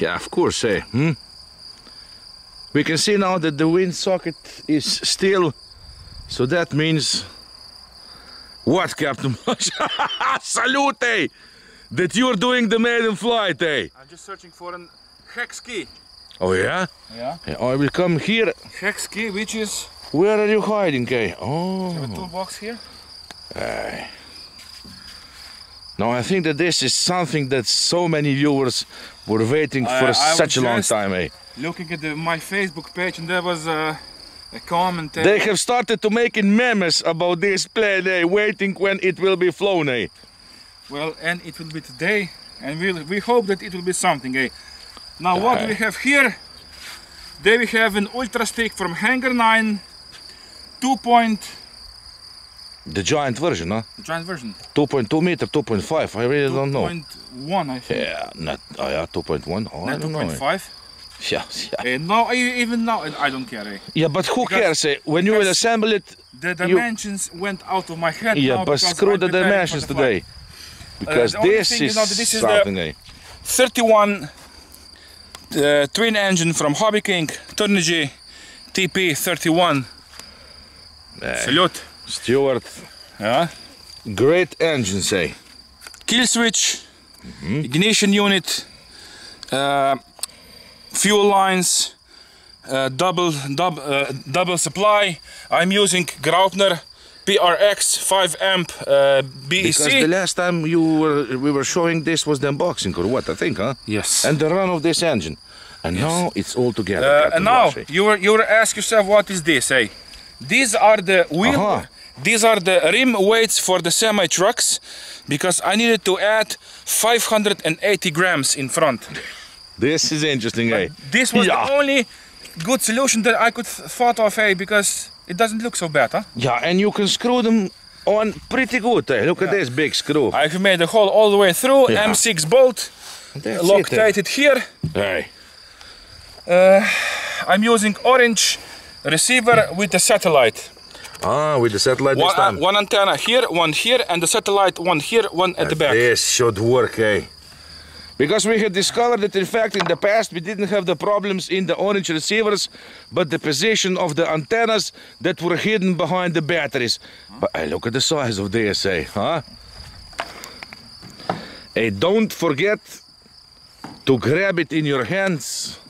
Yeah, of course, eh? Hmm? We can see now that the wind socket is still, so that means what, Captain? Salute, eh? That you're doing the maiden flight, eh? I'm just searching for an hex key. Oh yeah? Yeah. I will come here. Hex key, which is Where are you hiding, eh? Oh. You have a toolbox here. No, I think that this is something that so many viewers were waiting for I such a long time, eh? Looking at the, my Facebook page, and there was a, a comment. They have started to making memes about this plane, eh? Waiting when it will be flown, eh? Well, and it will be today, and we we hope that it will be something. Eh? Now, what do we have here? There we have an ultra stick from Hangar 9, 2 point, The giant version, huh? the giant version, 2.2 meter, 2.5. I really don't know. 2.1, I think. Yeah, not. Oh yeah, 2.1. Oh, I Not don't know. eh? 2.5. Yeah, yeah. Eh, no, even now, I don't care. Eh? Yeah, but who Because- cares? Eh? When you will assemble it, The dimensions went out of my head. yeah, now but screw the dimensions the today. Because only this thing, you is know, that this is the- something, eh? 31 uh, twin engine from Hobby King, Turnigy TP31. Salute. Stuart, Yeah. great engine, say. Kill switch, ignition unit, uh, fuel lines, uh, double, dub, uh, double supply. I'm using Graupner PRX 5 amp uh, Because the last time you were we were showing this was the unboxing or what I think, huh? Yes. And the run of this engine. And now it's all together. Uh, and now Blaschy. you were you were ask yourself what is this, eh? These are the wheel. Aha. These are the rim weights for the semi trucks, because I needed to add 580 grams in front. This is interesting, eh? This was Yeah. the only good solution that I could thought of, eh? Because it doesn't look so bad, huh? Yeah, and you can screw them on pretty good, eh? Look at this big screw. I've made a hole all the way through. Yeah. M6 bolt, That's here. it, eh? Hey. I'm using orange receiver with a satellite. Ah, with the satellite this One, time. one antenna here, one here, and the satellite one here, one at the back. This should work, eh? Because we had discovered that in fact in the past we didn't have the problems in the orange receivers, but the position of the antennas that were hidden behind the batteries. But hey, look at the size of this, eh? Huh? Hey, don't forget to grab it in your hands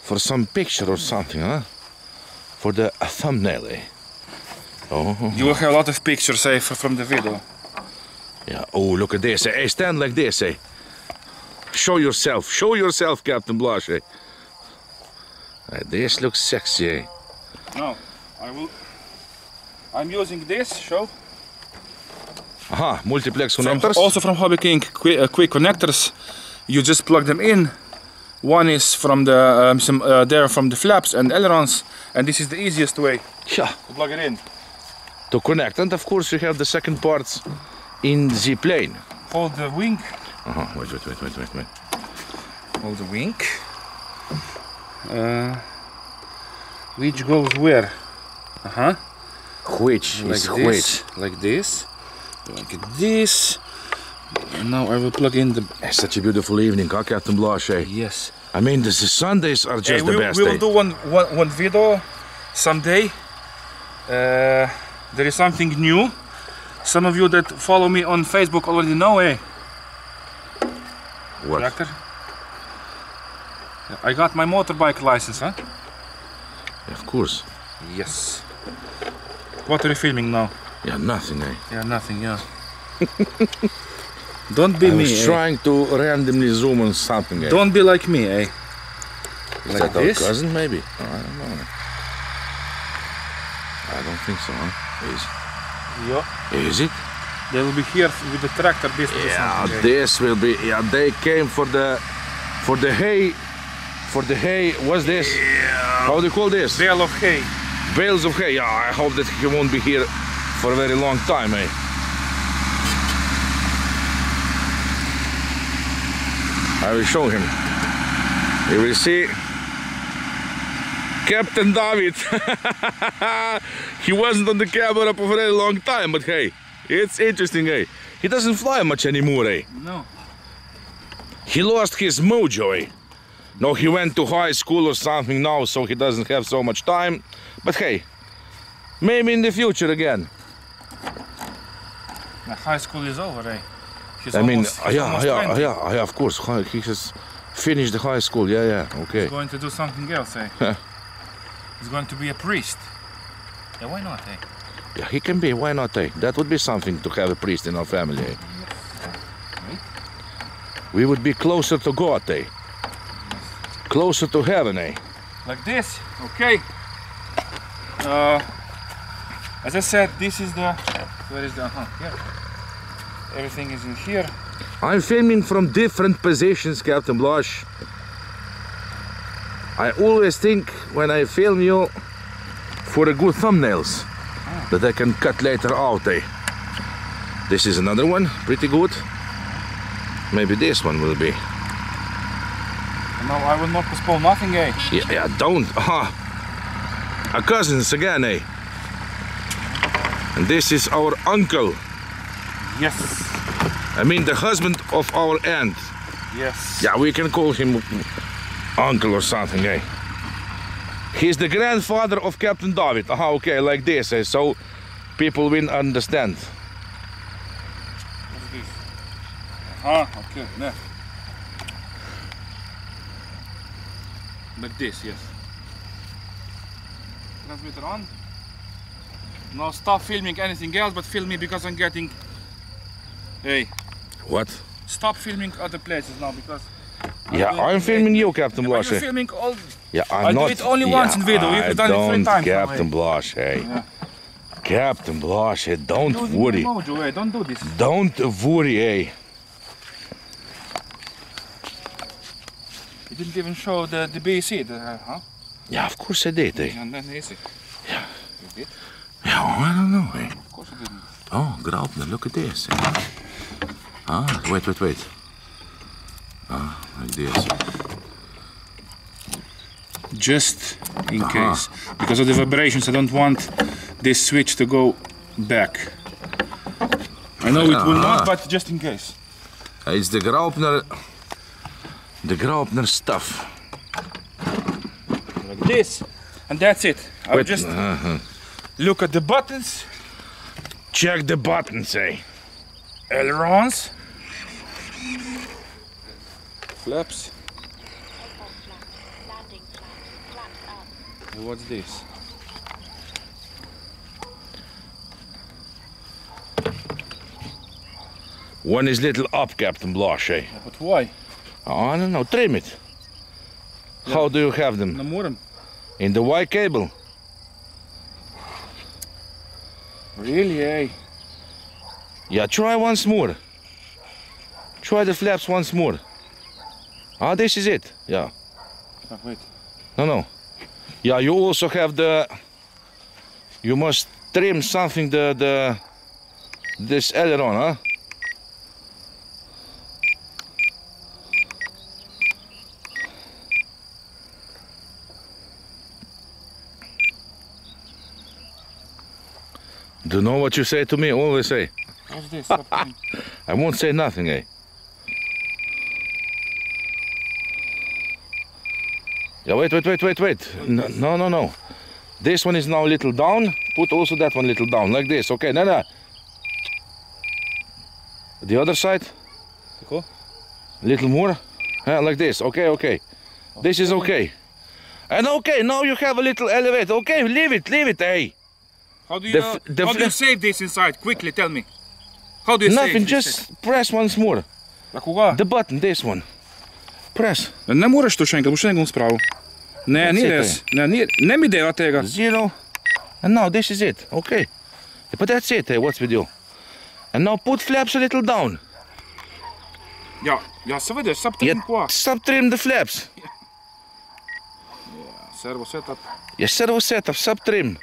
for some picture or something, huh? For the uh, thumbnail, eh? Oh. You will have a lot of pictures eh, f- from the video. Yeah. Oh, look at this. eh? Hey, stand like this, eh? Show yourself. Show yourself, Captain Blush, eh? Eh, this looks sexy, eh? No, I will. I'm using this. Show. Aha, multiplex From, connectors. also from Hobby King, quick, uh, quick connectors. You just plug them in. One is from the um, some uh, there from the flaps and ailerons, and this is the easiest way Yeah, to plug it in. To connect. And of course, you have the second parts in the plane. Hold the wing. Uh-huh. Wait, wait, wait, wait, wait, wait. Hold the wing. Uh, which goes where? Uh huh. Which Like is this. which? Like this. Like this. And now I will plug in the. Eh, Such a beautiful evening, huh, Captain Blush, eh? Yes. I mean, the Sundays are just Hey, the we, best, we will eh? do one, one, one video someday. Uh, there is something new. Some of you that follow me on Facebook already know, eh? What? Tractor. I got my motorbike license, huh? Of course. Yes. What are you filming now? Yeah, nothing, eh? Yeah, nothing, yeah. Don't be I me, was eh? trying to randomly zoom on something, eh? Don't be like me, eh? Is like that our this? cousin, maybe? Oh, I don't know. I don't think so, huh? Is, Yeah. is it? They will be here with the tractor or Yeah, this will be. Yeah, they came for the, for the hay, for the hay. What's this? Yeah. How do you call this? Bale of hay. Bales of hay. Yeah, I hope that he won't be here for a very long time, eh? I will show him. You will see Captain David. he wasn't on the camera for a very long time, but hey, it's interesting, eh? He doesn't fly much anymore, eh? No. He lost his mojo. eh? No, he went to high school or something now, so he doesn't have so much time. But hey, maybe in the future again. The high school is over, eh? He's I mean, almost, he's yeah, yeah, yeah, yeah, of course. He has finished the high school. Yeah, yeah, okay. He's going to do something else, eh? Huh. He's going to be a priest. Yeah, why not, eh? Yeah, he can be. Why not? Eh? That would be something to have a priest in our family. Eh? We would be closer to God, eh? Closer to heaven, eh? Like this, okay. Uh, as I said, this is the. Where is the? Uh -huh, here. Everything is in here. I'm filming from different positions, Captain Blush. I always think when I film you for a good thumbnails that I can cut later out. Eh? This is another one, pretty good. Maybe this one will be. No, I will not postpone nothing, eh? Yeah, yeah don't. Aha. Our cousins again, eh? And this is our uncle. Yes. I mean, the husband of our aunt. Yes. Yeah, we can call him uncle or something, eh? He's the grandfather of Captain David. Aha, okay, like this, eh? So people will understand. What's this? Ah, okay. Yeah. Like this, yes. Transmitter on. Now stop filming anything else but film me because I'm getting. Hey, What? stop filming other places now because. Yeah, will- I'm filming you, Captain Yeah, Blush. you're filming all. Yeah, I'm I do it only once in video, you've I done it three times Captain? Blush, hey. Yeah. Captain Blush, eh, don't Losing worry. mojo, eh? Don't do this. Don't worry, eh? You didn't even show the the BC, the, uh, huh? Yeah, of course I did, eh? And then easy. Yeah. You did? Yeah, oh, I don't know, eh? Of course you didn't. Oh, Graupner, look at this. eh? Ah, wait, wait, wait. Ah, like this. Just in Uh-huh. case. Because of the vibrations, I don't want this switch to go back. I know it will Uh-huh. not, but just in case. It's the Graupner, the Graupner stuff. Like this. And that's it. I'll just uh-huh. look at the buttons, Check the buttons, eh? ailerons, flaps. Landing flaps. Flaps up. And What's this? One is little up, Captain Blush, eh? But why? Oh, I don't know, trim it. How do you have them? No. In the Y cable? Really, eh? Yeah, try once more. Try the flaps once more. Ah, this is it. Yeah. Oh, wait. No, no. Yeah, you also have the. You must trim something the the this aileron, huh? Do you know what you say to me? Always say. What's this? I won't say nothing, eh? Yeah, wait, wait, wait, wait, wait. No, no, no, no. This one is now a little down. Put also that one a little down, like this. Okay, no, no. The other side, Cool. little more. Yeah, like this. Okay, okay. This is okay. And okay, now you have a little elevator. Okay, leave it, leave it, eh? How do you, The uh, f- the how do you fla- save this inside? Quickly, tell me. How do you Nothing, save this? just press once more. А кога? The button, this one. Press. Не можеш то шенка, бо шенка No, near this. No, near. Let me do I got. Zero. And now this is it. Okay. But that's it. Eh? What's with you? And now put flaps a little down. Ja, ja, så var det. Subtrim på. Subtrim the flaps. Yeah. Servo setup. Yes, servo setup. Subtrim.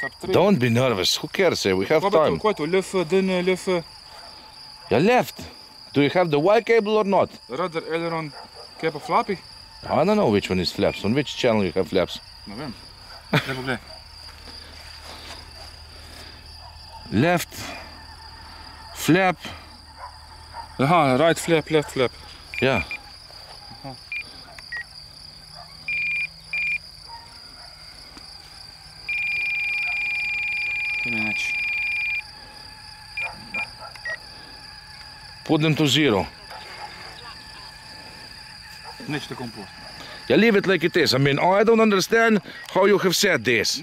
Subtrim. Don't be nervous. Who cares? Eh? We have Robert, time. Kort, left, then eh, left. Yeah, left. Do you have the Y cable or not? Rudder aileron cable flappy. I don't know which one is flaps. On which channel you have flaps? Left flap. Aha, right flap, left flap. Yeah. Put them to zero. Niks compost. Leave it like it is. I mean, oh, I don't understand how you have said this.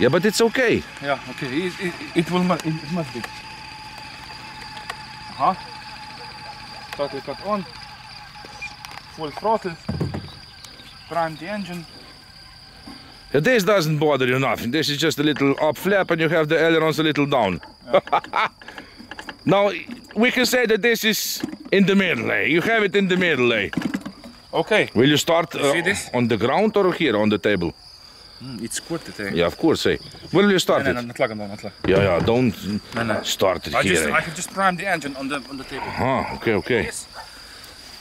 Yeah, but it's okay. Yeah, okay. It, it, it will it must be. Aha. Totally cut on. Full throttle. Prime the engine. Yeah, This doesn't bother you nothing. This is just a little up flap and you have the ailerons a little down. now, we can say that this is in the middle, eh? You have it in the middle, eh? Oké. Will you start uh, on the ground or here on the table? Iets korter tegen. Yeah, of course, eh? Where will you start Nee, nee, it? tlak hem dan, not tlak. Yeah, yeah, don't nee. start it I just, here. I eh? have just primed the engine on the on the table. Ah, okay, okay. Yes.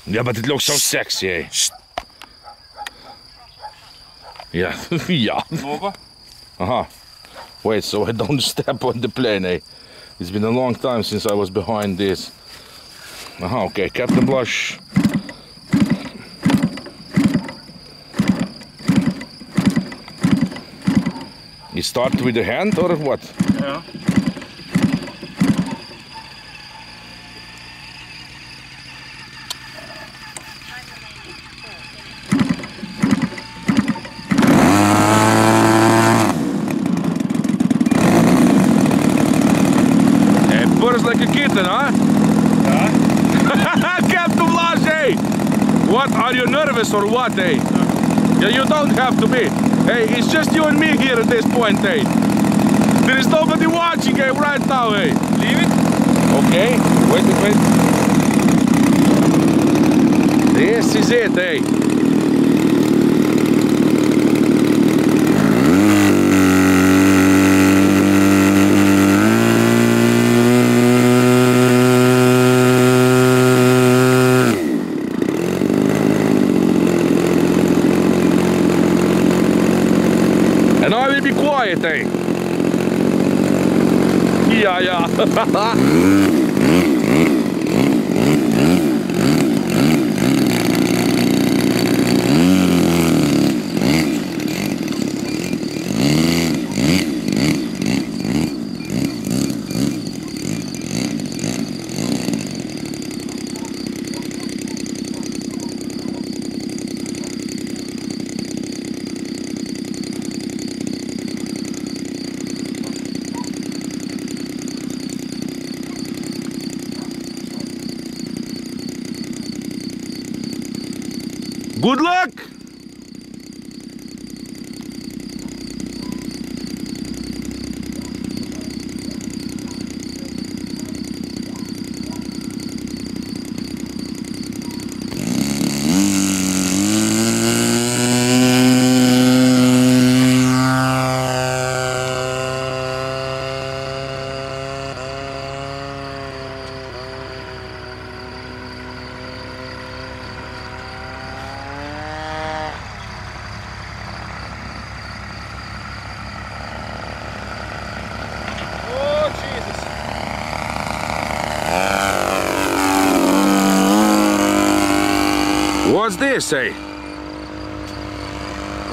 Yeah, but it looks so sexy, eh? Yeah, yeah. Aha. Wait, so I don't step on the plane, eh? It's been a long time since I was behind this. Aha, okay, Captain Blush. You start with the hand or what? Ja. It purrs like a kitten, huh? Ja. Captain Blush, eh? What, are or what, eh? Yeah, you don't have to be. Hey, it's just you and me here at this point, eh? There is nobody watching, eh, right now, eh? Leave it. Okay, wait, wait, wait. This is it, eh? Ha ha! This, eh?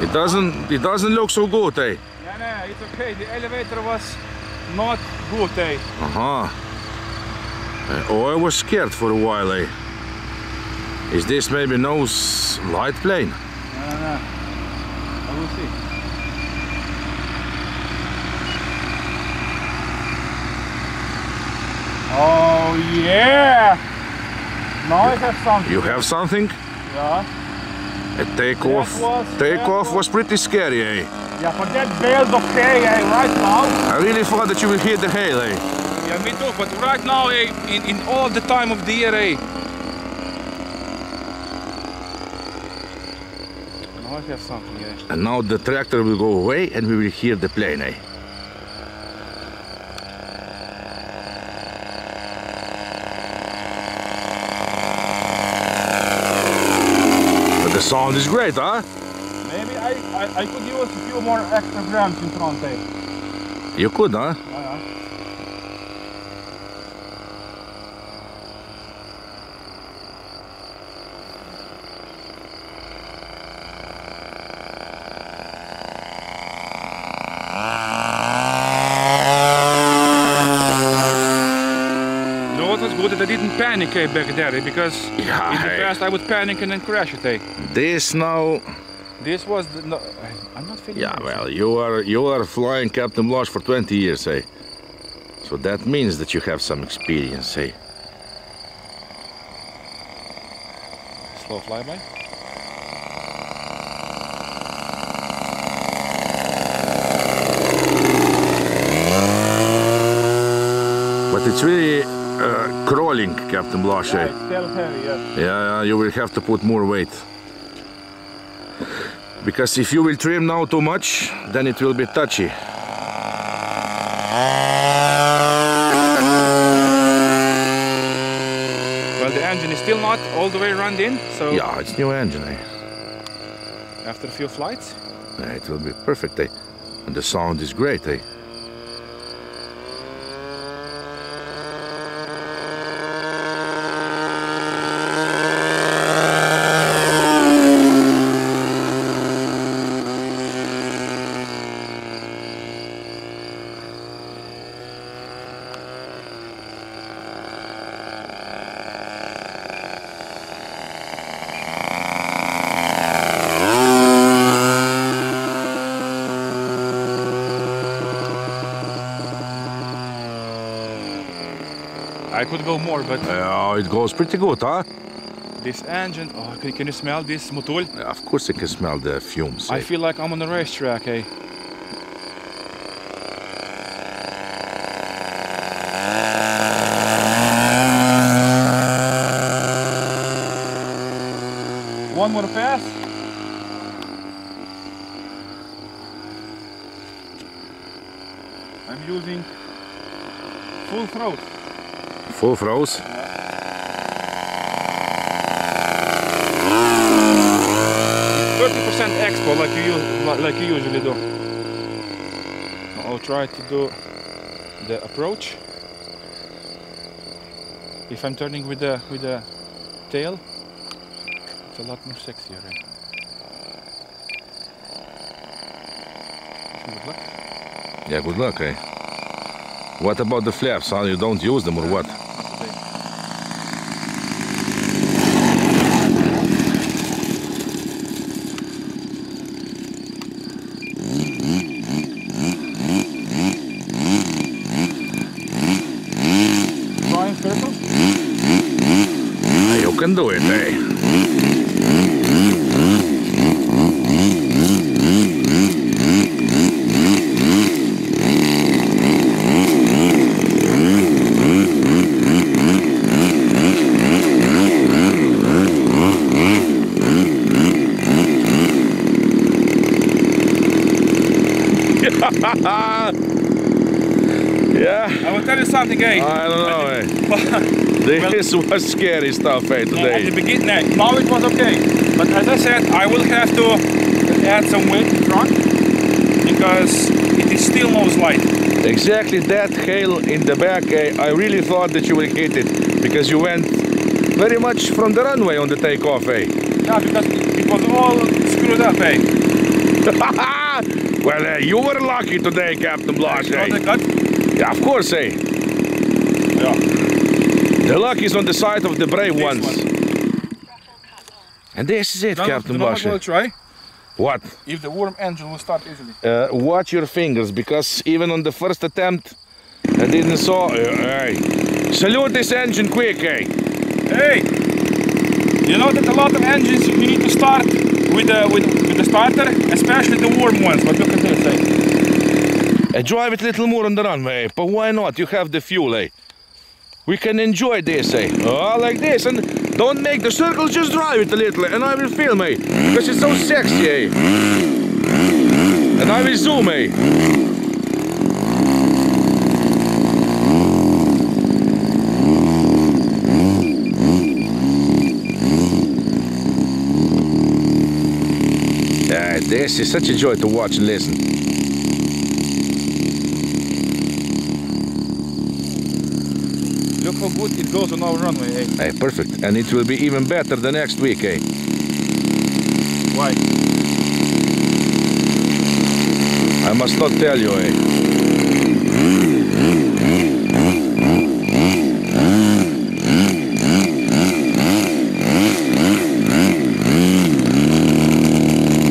It doesn't it doesn't look so good, eh? Yeah, no, it's okay. The elevator was not good, eh? Uh-huh. Uh, oh, I was scared for a while, eh? Is this maybe no light plane? No, no, no. I will see. Oh, yeah! Now I have something. You have something? Yeah. A takeoff. was- takeoff was pretty scary, eh? Yeah, but that bailed okay, eh? Right now. I really thought that you would hear the hail, eh? Yeah, me too. But right now, eh? In, in all the time of the year, eh? Now I have something, eh? And now the tractor will go away and we will hear the plane, eh? Sound is great, huh? Maybe I, I, I could use a few more extra grams in front, eh? You could, huh? Ja, ja. No, what was good that I didn't panic eh, back there because Yeah, in the hey. past I would panic and then crash it. Eh. This now. This was the, no, I'm not feeling Yeah, it. well, you are you are flying Captain Blanche for 20 years, eh? So that means that you have some experience, eh? Slow flyby. But it's really crawling, Captain Blanche. Yeah, still heavy, yes. Yeah, yeah, you will have to put more weight. Because if you will trim now too much, then it will be touchy. Well, the engine is still not all the way run in, so Yeah, it's new engine, eh? after a few flights, Yeah, it will be perfect, eh? And the sound is great, eh? I could go more, but Yeah, it goes pretty good, huh? this engine, oh, can, can you smell this motul? Yeah, of course, you can smell the fumes. I eh? feel like I'm on a racetrack, eh? One more pass. I'm using full throat. Full froze. 30% expo like you like you usually do. I'll try to do the approach. If I'm turning with the with the tail, it's a lot more sexier. Right? Good luck. Yeah, good luck, eh? What about the flaps, huh? You don't use them or what? Can do it, eh? yeah, I will tell you something, eh? I don't know, eh? This was scary stuff, eh, At the today. beginning, now it was okay. But as I said, I will have to add some weight in front because it is still no slide. Exactly that hail in the back, eh, I really thought that you will hit it because you went very much from the runway on the takeoff, eh? Yeah, because it was all screwed up, eh? well, uh, you were lucky today, Captain the Eh? Yeah, of course, eh? Yeah. The luck is on the side of the brave This ones. one. Throttle cut off. And this is it, Then- Captain then what Blanche. I will try What? if the worm engine will start easily. Uh, watch your fingers because even on the first attempt, I didn't saw. Uh, hey. Salute this engine quick, eh? Hey, you know that a lot of engines you need to start with the with, with the starter, especially the warm ones. But look at this, eh? Uh, drive it a little more on the runway, but why not? You have the fuel, eh? We can enjoy this, eh? Oh, like this, and don't make the circle, just drive it a little, and I will film, eh? Because it's so sexy, eh? And I will zoom, eh? Yeah, This is such a joy to watch and listen. It goes on our runway, eh? Hey, perfect. And it will be even better the next week, eh? Why? I must not tell you, eh?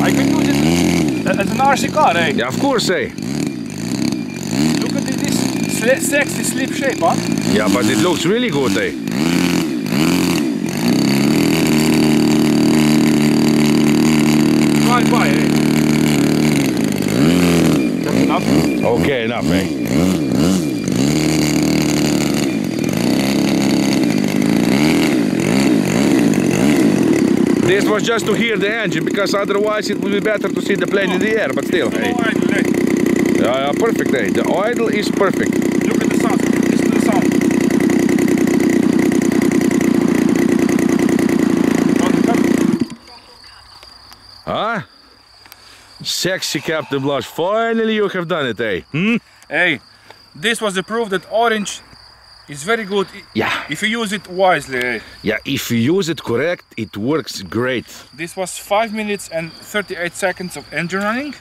I can use it as an RC car, eh? Yeah, of course, eh? Look at this sexy slip shape, huh? Yeah, but it looks really good, eh? By, eh? That's enough. Okay, enough, eh? This was just to hear the engine because otherwise it would be better to see the plane in the air, but still, hey. eh? Yeah, yeah, perfect, eh? The idle is perfect. Look at the sound. Listen to the sound. Want to cut? Huh? Sexy Captain Blush, finally you have done it, eh? Hmm? Hey, this was the proof that orange is very good Yeah, if you use it wisely. eh? yeah, if you use it correct, it works great. This was 5 minutes and 38 seconds of engine running,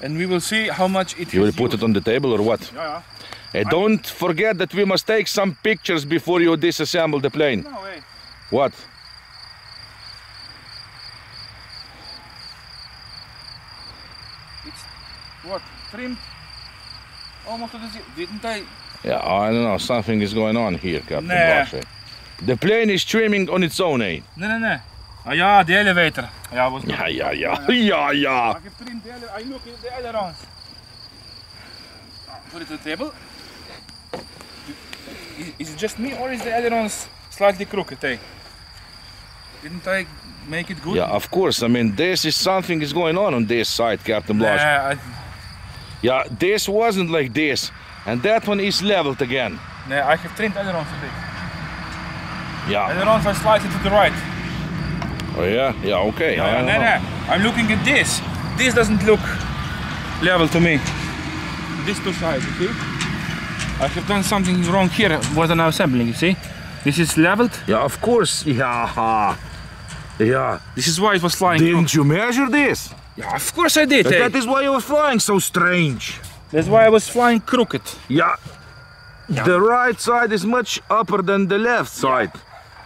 and we will see how much it You will put it on the table or what? Yeah, yeah. Hey, don't forget that we must take some pictures before you disassemble the plane. No way. What? It's what? Trimmed almost to the zero. Didn't I? Yeah, I don't know. Something is going on here, Captain Nah. The plane is trimming on its own, eh? No, no, no. Ah ja, the elevator. Yeah, was Yeah, yeah, yeah, yeah, yeah. I have trimmed the ele- I look at the ailerons. Put it on the table. Is, is it just me or is the ailerons slightly crooked, eh? Didn't I make it good? Yeah, of course. I mean, this is something is going on on this side, Captain Blush. Nah, I, Yeah, this wasn't like this, and that one is leveled again. Yeah, I have trimmed ailerons a bit. Yeah. Ailerons are slightly to the right. Oh yeah. Yeah. Okay. I nah, know. nah. I'm looking at this. This doesn't look level to me. This two sides, you see? I have done something wrong here when I'm assembling, you see? This is leveled. Yeah, of course. Yeah. Yeah. This is why it was flying. Didn't you measure this? Yeah, of course I did. But eh? that is why you were flying so strange. That's why I was flying crooked. Yeah. The right side is much upper than the left side.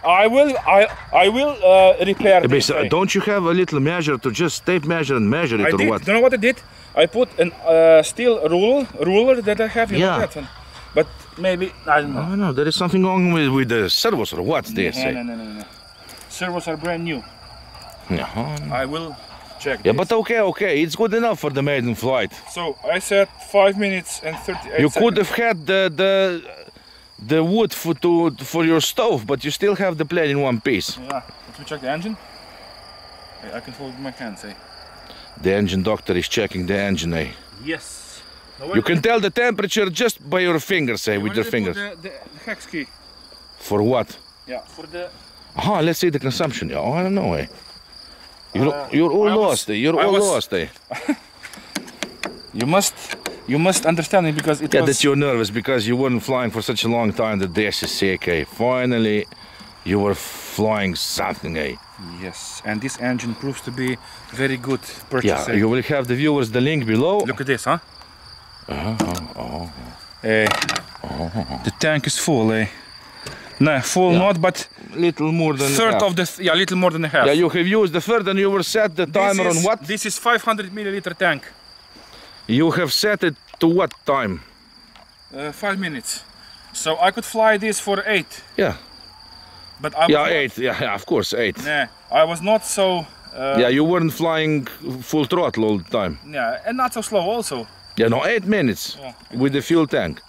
I will, I, I will uh, repair But, this. uh, don't you have a little measure to just tape measure and measure it I or did. what? Do you know what I did? I put a uh, steel ruler, ruler that I have. You know Yeah. that. But maybe I don't know. I don't know. There is something wrong with, with the servos or what's this? No, no, no, no, no. Servos are brand new. Yeah. I will check. Yeah, this. but okay, okay. It's good enough for the maiden flight. So I said five minutes and 38 You seconds. could have had the the the wood for to for your stove, but you still have the plane in one piece. Yeah. Let me check the engine. I I can hold my hands, eh? The engine doctor is checking the engine. Eh? Yes. Now, You can tell the temperature just by your fingers, eh, with your fingers. The, the, the hex key. For what? Yeah. For the. Ah, let's see the consumption. Yeah, oh, I don't know. Eh? You're, Uh, you're all I was- lost. Eh? You're all was- lost. Eh? You must. You must understand me because it Yeah, was. that you're nervous because you weren't flying for such a long time that this is sick. Eh? Finally, you were flying something. Eh? Yes. And this engine proves to be very good purchase. Yeah, eh? you will have the viewers the link below. Look at this, huh? Uh-huh, Eh, the tank is full, eh? No, full Yeah. not, but little more than third half. of the th- yeah, little more than a half. Yeah, you have used the third and you were set the timer is- on what? This is 500 milliliter tank. You have set it to what time? Uh, five minutes. So I could fly this for eight. Yeah. But I Yeah, eight. Yeah, yeah, of course, eight. Yeah, I was not so. Uh, Yeah, you weren't flying full throttle all the time. yeah, and not so slow also. Yeah, no, eight minutes Yeah. with the fuel tank.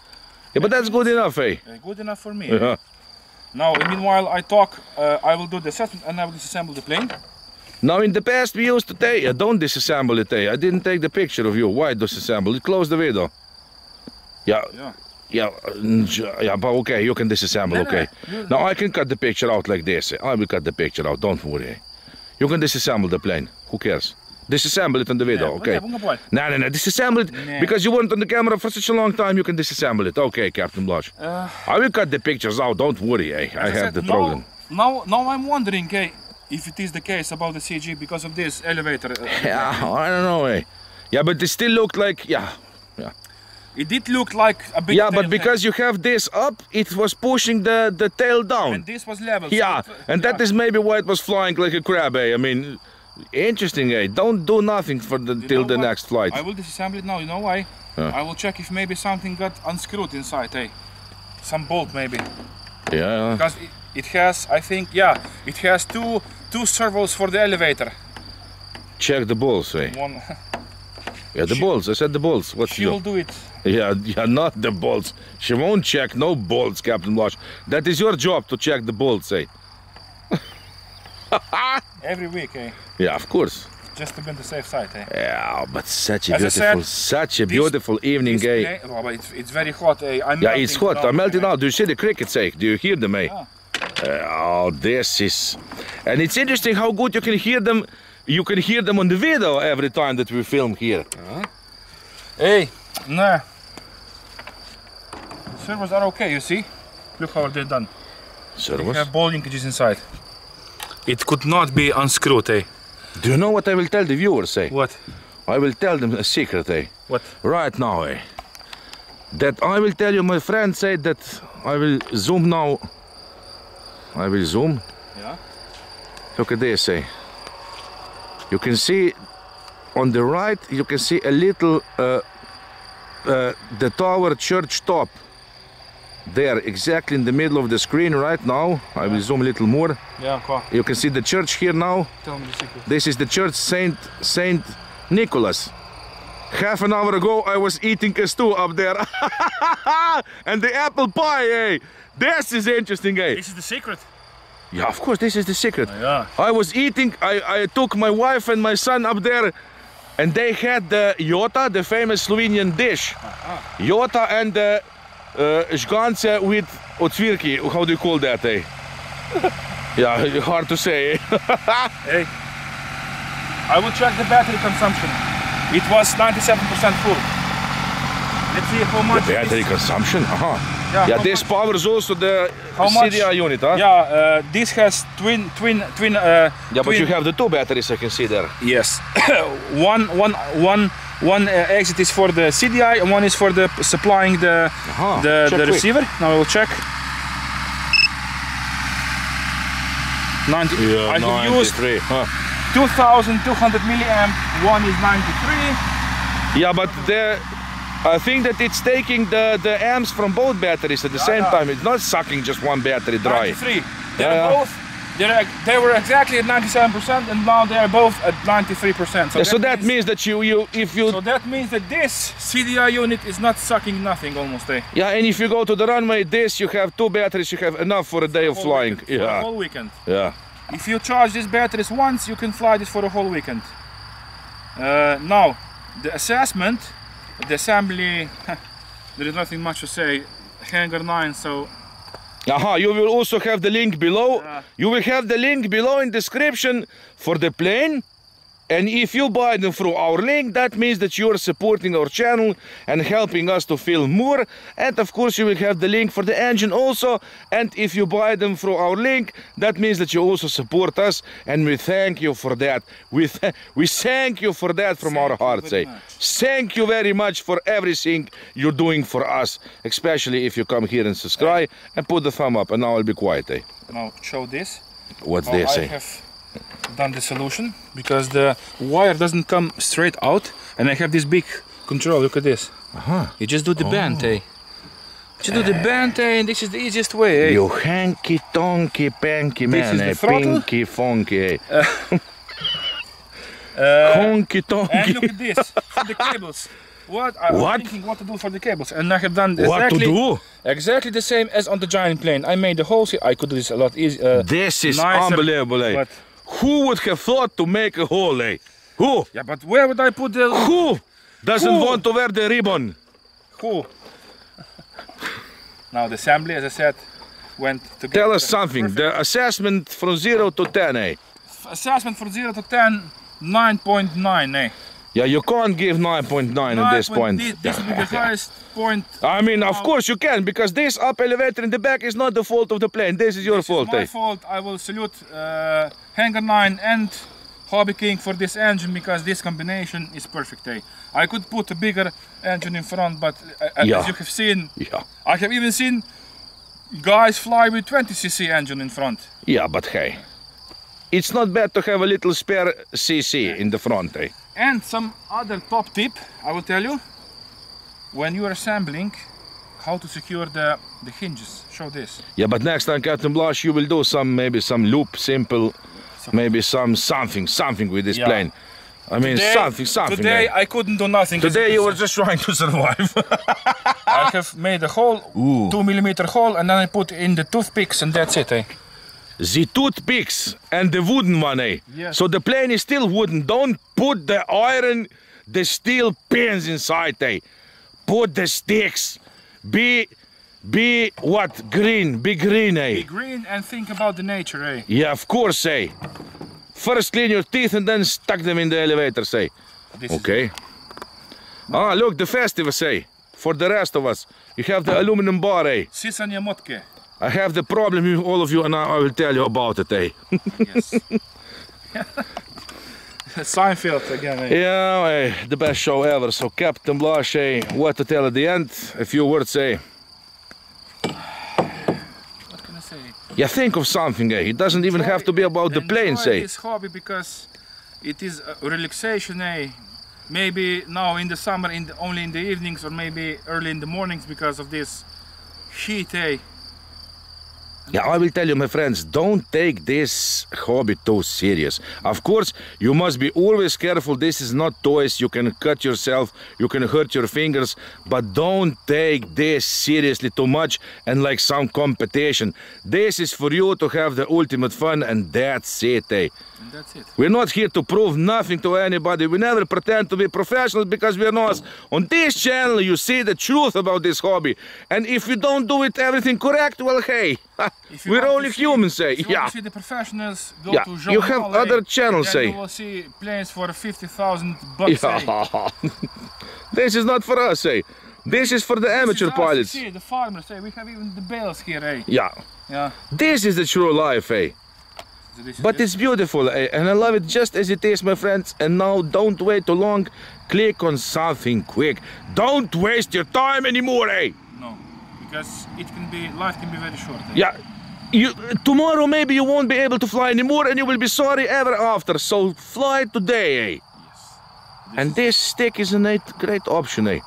Yeah, but that's good enough, eh? Uh, good enough for me. Yeah. Now, meanwhile, I talk. Uh, I will do the assessment and I will disassemble the plane. Now, in the past, we used to take. Uh, don't disassemble it, eh? I didn't take the picture of you. Why disassemble it? Close the video. Yeah, Yeah. yeah, uh, yeah, but okay, you can disassemble, No, no, okay. Now I can cut the picture out like this. eh? I will cut the picture out, don't worry. You can disassemble the plane. Who cares? Disassemble it on the video, Yeah, okay. yeah. No, no, no, disassemble it because you weren't on the camera for such a long time. You can disassemble it, okay, Captain Blush. Uh, I will cut the pictures out. Don't worry, eh? I I have said, the program. Now, now I'm wondering, okay, if it is the case about the CG because of this elevator. uh, Yeah, I don't know, eh? Yeah, but it still looked like yeah, yeah. It did look like a big. yeah, but because you have this up, it was pushing the the tail down. and this was level. so Yeah, it- and that yeah. is maybe why it was flying like a crab, eh? I mean, interesting, eh? Don't do nothing for the You till the what? next flight. I will disassemble it now. You know why? I will check if maybe something got unscrewed inside. Hey, some bolt maybe. Yeah, Because it, it has, I think, yeah, it has two two servos for the elevator. check the balls, eh? One. Yeah, the She- balls. I said the balls. What's she will do it. Yeah, yeah, not the bolts. She won't check no bolts, Captain Blush. That is your job to check the bolts, eh? Every week, eh? Yeah, of course. Just to be on the safe side, eh? Yeah, but such a As beautiful, said, such a this- beautiful evening, This eh? plane- oh, but it's, it's very hot, eh? I'm Yeah, it's hot. I'm melting eh? out. Do you see the crickets, eh? Do you hear them, eh? Yeah. Uh, oh, this is, and it's interesting how good you can hear them. You can hear them on the video every time that we film here. Hey, nah. Servos are okay, you see? Look how they're done. They have ball linkages inside. It could not be unscrewed, eh? Do you know what I will tell the viewers, eh? What? I will tell them a secret, eh? What? Right now, eh? That I will tell you, my friend said that I will zoom now. I will zoom. Yeah. Look at this, eh? You can see on the right, you can see a little uh, uh, the tower church top. There, exactly in the middle of the screen right now. I will zoom a little more. Yeah, cool. You can see the church here now. Tell me the secret. This is the church Saint Saint Nicholas. Half an hour ago, I was eating a stew up there, and the apple pie. Hey, this is interesting. Hey, This is the secret. yeah, of course, this is the secret. Oh, yeah. I was eating. I, I took my wife and my son up there, and they had the jota, the famous Slovenian dish. Uh-huh. Jota and the uh, žgance with ocvirki. How do you call that? Eh? yeah, hard to say. Hey. I will check the battery consumption. It was 97% full. Let's see how much. it Battery consumption? Uh-huh. Yeah, Yeah, this much- powers also the How much- CDI unit, huh? Yeah, uh, this has twin, twin, twin. Uh, Yeah, but you have the two batteries I can see there. Yes. one, one, one, one uh, exit is for the CDI, and one is for the supplying the Aha, the, the receiver. Now we'll check. 90. I have used 93. Huh. 2,200 milliamp. One is 93. Yeah, but the, I think that it's taking the, the amps from both batteries at the same yeah. time. It's not sucking just one battery dry. 93. They're Yeah, yeah. both. They're, they were exactly at 97%, and now they are both at 93%. Yeah, so that means that you, you if you So that means that this CDI unit is not sucking nothing almost. Eh? yeah, and if you go to the runway, this you have two batteries, you have enough for a day of flying. weekend, Yeah, whole weekend. yeah. If you charge these batteries once, you can fly this for a whole weekend. Uh, now, the assessment, the assembly, there is nothing much to say. Hangar 9, so Aha, you will also have the link below. Yeah. You will have the link below in description for the plane. And if you buy them through our link, that means that you are supporting our channel and helping us to film more. And of course, you will have the link for the engine also. And if you buy them through our link, that means that you also support us. And we thank you for that. We, th- we thank you for that from our Thank you hearts. eh? Thank you very much for everything you're doing for us, especially if you come here and subscribe and put the thumb up. And now I'll be quiet. Eh? now show this. What's Now this? I Eh? Done the solution because the wire doesn't come straight out, and I have this big control. Look at this. Uh-huh. You just do the bend, eh? You do the bend, eh? And this is the easiest way, eh? You hanky tonky panky This man, is eh? throttle. pinky funky, eh? Uh, honky And look at this for the cables. What I was What? thinking what to do for the cables, and I have done What to exactly do? exactly the same as on the giant plane. I made the holes. here. I could do this a lot easier. Uh, This is nicer, unbelievable, eh? Who would have thought to make a hole, eh? Who? yeah, but where would I put the Who doesn't Who? want to wear the ribbon? who? now the assembly, as I said, went to Tell us something. The assessment from zero to ten, eh? assessment from 0 to 10 9.9, eh? Yeah, you can't give 9.9 at this 9.9, point. This, this will be the highest point. I mean, of course you can, because this up elevator in the back is not the fault of the plane. This is your This fault, is my eh? fault. I will salute uh, Hangar 9 and Hobby King for this engine because this combination is perfect. Eh? I could put a bigger engine in front, but uh, Yeah. as you have seen, Yeah. I have even seen guys fly with 20cc engine in front. Yeah, but hey, it's not bad to have a little spare CC in the front, eh? And some other top tip, I will tell you, when you are assembling, how to secure the, the hinges. Show this. Yeah, but next time, Captain Blush, you will do some maybe some loop, simple, maybe some something, something with this Yeah. plane. I mean, Today- something, something. Today? I couldn't do nothing. Today you were just trying to survive. I have made a hole, Ooh. two millimeter hole, and then I put in the toothpicks, and that's it. Eh? The toothpicks and the wooden one, eh? Yes. So the plane is still wooden. Don't put the iron, the steel pins inside, eh? Put the sticks. Be, be what? Green. Be green, eh? Be green and think about the nature. Eh? Yeah, of course, eh? First clean your teeth and then stuck them in the elevator, say. This Okay. Ah, look, the festive, say. For the rest of us, you have the aluminum bar, eh? Sisanje motke. I have the problem with all of you, and now I will tell you about it, eh? Yes. Seinfeld again. Eh? yeah, eh, the best show ever. So, Captain Blush, eh, what to tell at the end? A few words, eh? What can I say? Yeah, think of something, eh? It doesn't even have to be about the planes, Enjoy eh? this hobby because it is a relaxation. Eh? Maybe now in the summer, in the, only in the evenings, or maybe early in the mornings because of this heat. Eh? Yeah, I will tell you, my friends, don't take this hobby too serious. Of course, you must be always careful. This is not toys. You can cut yourself, you can hurt your fingers, but don't take this seriously too much and like some competition. This is for you to have the ultimate fun, and that's it, eh? And that's it. We're not here to prove nothing to anybody. We never pretend to be professionals because we're not. On this channel, you see the truth about this hobby. And if you don't do it everything correct, well, hey, we're only humans, eh? If you Yeah. see the professionals, go Yeah, to you have other channels, eh? you will see planes for 50,000 bucks. Yeah. this is not for us, eh? This is for the This amateur pilots. See, the farmers, eh? we have even the bales here. Eh? Yeah. Yeah. This is the true life, eh? So this is But it's beautiful, eh? and I love it just as it is, my friends. And now don't wait too long. Click on something quick. Don't waste your time anymore, eh? Because it can be, life can be very short. eh? Yeah. You tomorrow maybe you won't be able to fly anymore and you will be sorry ever after. So fly today, eh? Yes. And this stick is a great, option, eh?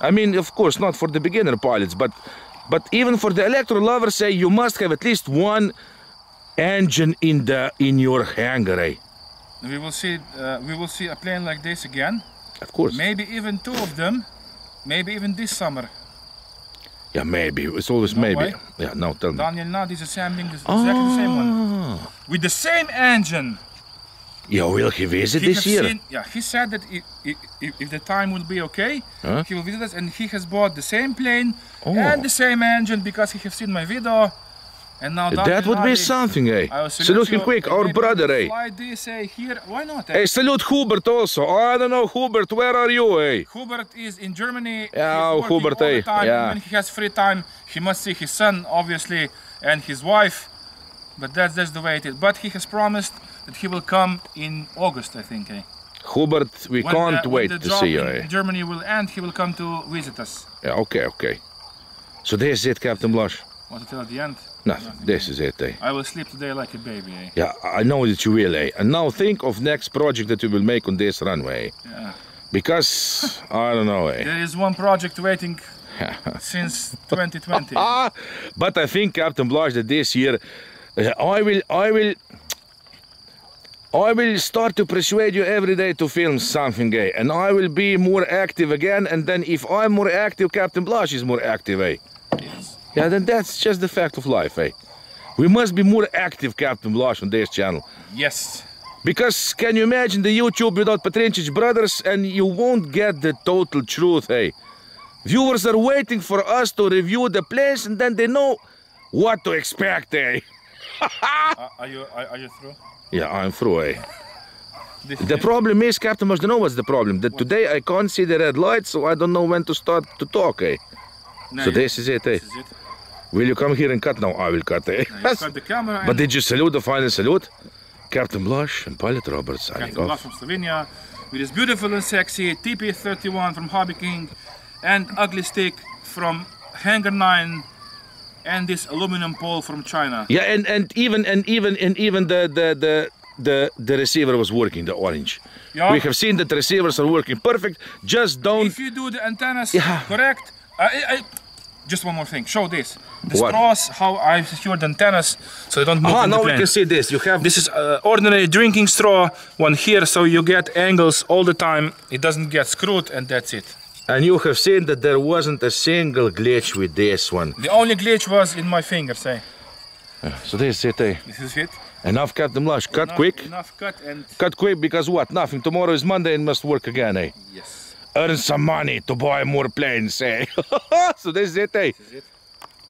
I mean, of course, not for the beginner pilots, but but even for the electro lovers, eh, you must have at least one engine in the in your hangar, eh? We will see. Uh, we will see a plane like this again. Of course. Maybe even two of them. Maybe even this summer. Yeah, maybe. It's always No maybe. way. Yeah, no, tell me. Daniel Nad is assembling this, exactly the same one Ah. with the same engine. Yeah, will he visit He this year? seen- yeah, he said that if, if, if the time will be okay, Huh? he will visit us, and he has bought the same plane Oh. and the same engine because he has seen my video. And now That would be something, eh? Salute him quick, our brother, eh? This eh, here. Why not? Eh? Hey, salute Hubert also. I don't know, Hubert, where are you, eh? Hubert is in Germany. Yeah, He's Hubert, eh, time. yeah. When he has free time, he must see his son, obviously, and his wife. But that's that's the way it is. But he has promised that he will come in August, I think. Eh? Hubert, we When can't the- wait to see you, in eh? Germany will end. He will come to visit us. Yeah, okay, okay. So this is it, Captain Blush? What to tell at the end? Nothing. This is it, eh? I will sleep today like a baby. Eh? Yeah, I know that you will, eh? And now think of next project that you will make on this runway. Yeah. Because, I don't know, eh? There is one project waiting since 2020. Ah, but I think, Captain Blush, that this year, uh, I will, I will, I will start to persuade you every day to film something, eh? And I will be more active again. And then if I'm more active, Captain Blush is more active, eh? Yes. Yeah, then that's just the fact of life, eh? We must be more active, Captain Blush, on this channel. Yes. Because can you imagine the YouTube without Petrinčič brothers and you won't get the total truth, hey? Viewers are waiting for us to review the place and then they know what to expect, eh? Uh, are you are, are you through? Yeah, I'm through, eh? The problem is, Captain Mush, you know what's the problem? That today I can't see the red light, so I don't know when to start to talk, eh? No, So this is it, eh? this is it. Will you come here and cut now? I will cut, eh? Now you cut the camera But did you salute the final salute? Captain Blush and Pilot Robert signing Captain Blas off. from Slovenia with his beautiful and sexy TP31 from Hobby King and Ugly Stick from Hangar 9 and this aluminum pole from China. Yeah, and, and even and even and even the the the the, the receiver was working, the orange. Yeah. We have seen that the receivers are working perfect. Just don't If you do the antennas Yeah. correct, I, I, just one more thing. Show this. The What? straws, how I secured the antennas so they don't move Ah, the now we can see this. You have This is uh, ordinary drinking straw, one here, so you get angles all the time. It doesn't get screwed, and that's it. and you have seen that there wasn't a single glitch with this one. The only glitch was in my fingers. Eh? So this is it, eh? This is it. Enough Captain Blush. Cut Enough- quick. Enough cut and Cut quick because what? Nothing. Tomorrow is Monday and must work again, eh? yes. Earn some money to buy more planes, eh? so this is it, eh?